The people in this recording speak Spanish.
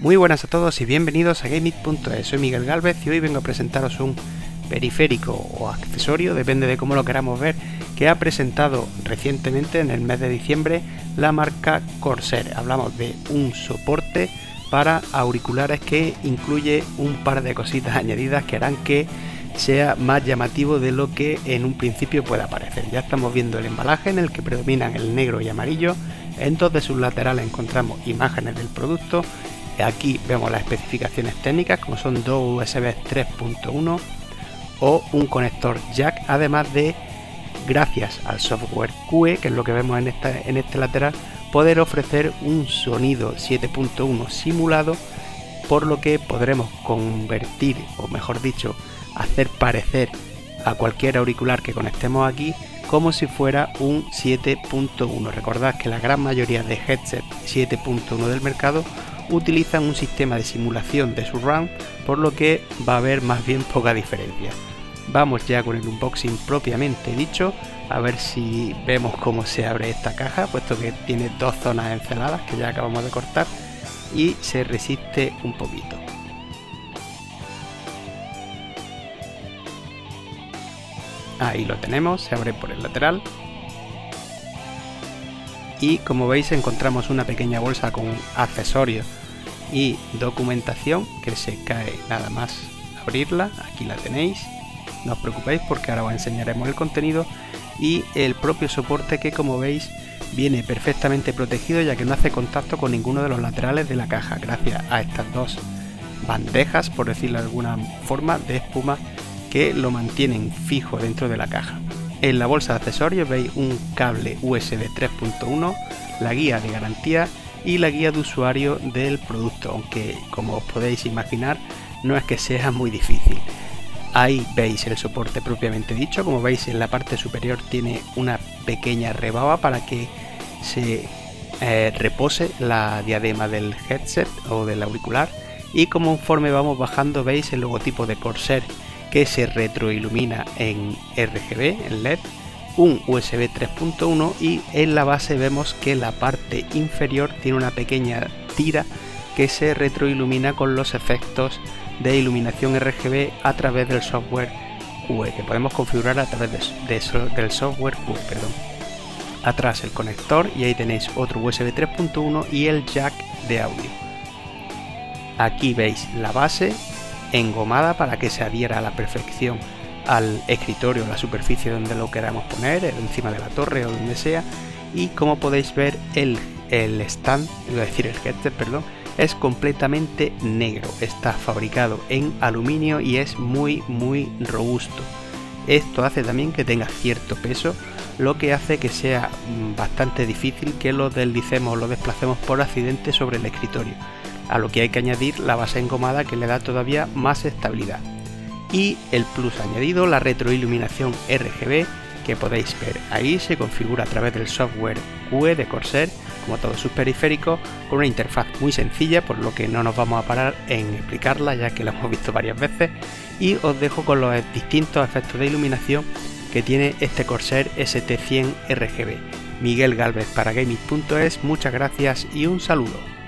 Muy buenas a todos y bienvenidos a Gameit.es. Soy Miguel Galvez y hoy vengo a presentaros un periférico o accesorio, depende de cómo lo queramos ver, que ha presentado recientemente en el mes de diciembre la marca Corsair. Hablamos de un soporte para auriculares que incluye un par de cositas añadidas que harán que sea más llamativo de lo que en un principio pueda parecer. Ya estamos viendo el embalaje en el que predominan el negro y amarillo. En dos de sus laterales encontramos imágenes del producto. Aquí vemos las especificaciones técnicas como son dos USB 3.1 o un conector jack, además de, gracias al software QE, que es lo que vemos en, esta, en este lateral, poder ofrecer un sonido 7.1 simulado, por lo que podremos convertir, o mejor dicho, hacer parecer a cualquier auricular que conectemos aquí como si fuera un 7.1. Recordad que la gran mayoría de headset 7.1 del mercado utilizan un sistema de simulación de surround, por lo que va a haber más bien poca diferencia. Vamos ya con el unboxing propiamente dicho, a ver si vemos cómo se abre esta caja, puesto que tiene dos zonas enceladas que ya acabamos de cortar y se resiste un poquito. Ahí lo tenemos, se abre por el lateral. Y como veis encontramos una pequeña bolsa con accesorios y documentación que se cae nada más abrirla. Aquí la tenéis. No os preocupéis porque ahora os enseñaremos el contenido y el propio soporte que como veis viene perfectamente protegido ya que no hace contacto con ninguno de los laterales de la caja gracias a estas dos bandejas por decirlo de alguna forma de espuma que lo mantienen fijo dentro de la caja. En la bolsa de accesorios veis un cable USB 3.1, la guía de garantía y la guía de usuario del producto, aunque como os podéis imaginar no es que sea muy difícil. Ahí veis el soporte propiamente dicho, como veis en la parte superior tiene una pequeña rebaba para que se eh, repose la diadema del headset o del auricular y conforme vamos bajando veis el logotipo de Corsair que se retroilumina en RGB, en LED, un USB 3.1 y en la base vemos que la parte inferior tiene una pequeña tira que se retroilumina con los efectos de iluminación RGB a través del software QE que podemos configurar a través del software QE. Perdón. Atrás el conector y ahí tenéis otro USB 3.1 y el jack de audio. Aquí veis la base engomada para que se adhiera a la perfección al escritorio, la superficie donde lo queramos poner, encima de la torre o donde sea. Y como podéis ver, el, el stand, iba a decir el headset, perdón, es completamente negro. Está fabricado en aluminio y es muy, muy robusto. Esto hace también que tenga cierto peso, lo que hace que sea bastante difícil que lo deslicemos o lo desplacemos por accidente sobre el escritorio a lo que hay que añadir la base engomada que le da todavía más estabilidad. Y el plus añadido, la retroiluminación RGB, que podéis ver ahí, se configura a través del software QE de Corsair, como todos sus periféricos, con una interfaz muy sencilla, por lo que no nos vamos a parar en explicarla, ya que la hemos visto varias veces, y os dejo con los distintos efectos de iluminación que tiene este Corsair ST100 RGB. Miguel Galvez para gaming.es, muchas gracias y un saludo.